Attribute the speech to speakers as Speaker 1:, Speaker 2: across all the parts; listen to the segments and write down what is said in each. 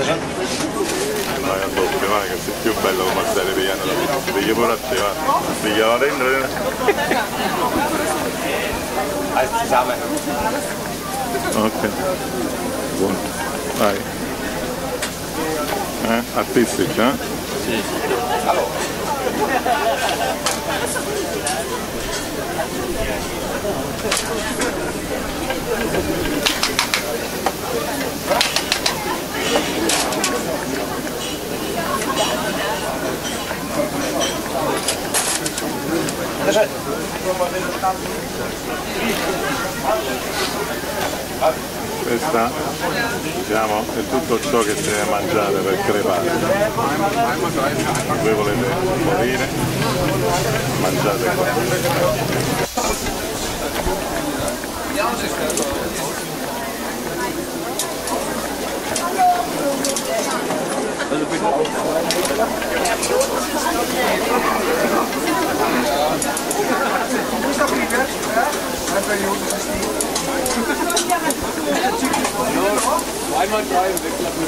Speaker 1: Vai al doppio, vai che sei più bello come stai pigliando la pizza. Ti pigli pure a te, va. Pigliala dentro.
Speaker 2: Alles zusammen.
Speaker 1: Ok. Buono. Vai. Eh? Artistici, eh? Questa diciamo, è tutto ciò che si deve mangiare per crepare. Voi volete morire, mangiate qua.
Speaker 2: einmal frei und wegklappen.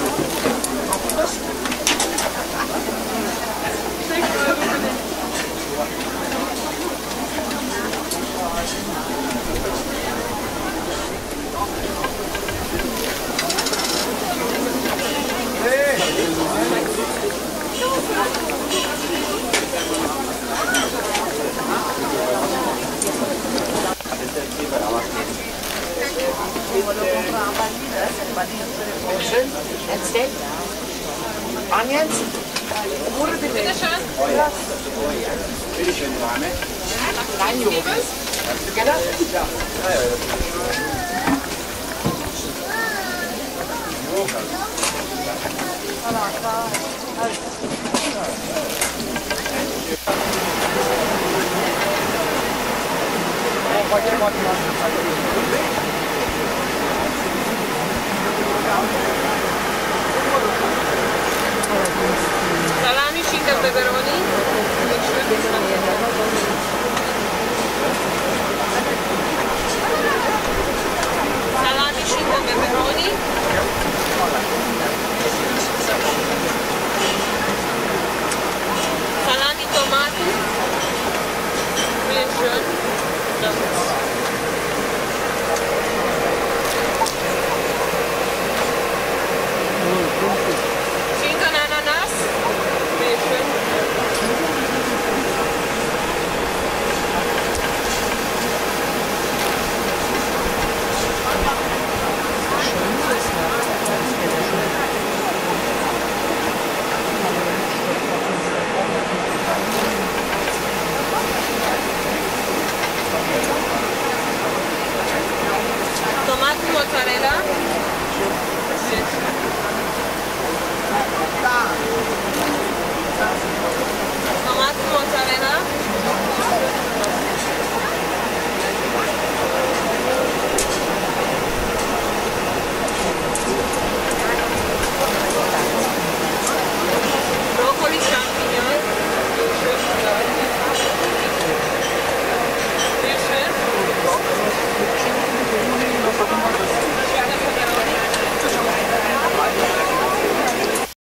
Speaker 3: Thank you. Erzähl. Anjens? Wurde die
Speaker 2: Bitte schön.
Speaker 4: Bitte schön, Rahme. Nein, Junge. Hast du gedacht? Ja. Thank you. Thank you. más mozzarella. Sí.